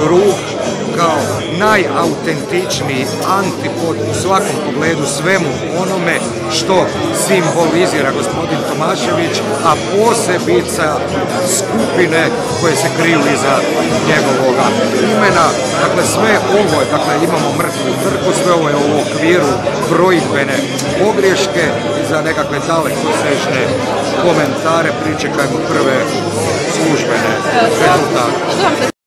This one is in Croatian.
Grub kao najautentičniji antipod u svakom pogledu svemu onome što simbolizira gospodin Tomašević, a posebica skupine koje se kriju iza njegovoga imena. Dakle, sve ovo je, dakle, imamo mrtvu trku, sve ovo je u okviru brojbene pogreške za nekakve dalekosežne komentare pričekajmo prve službene rezultate.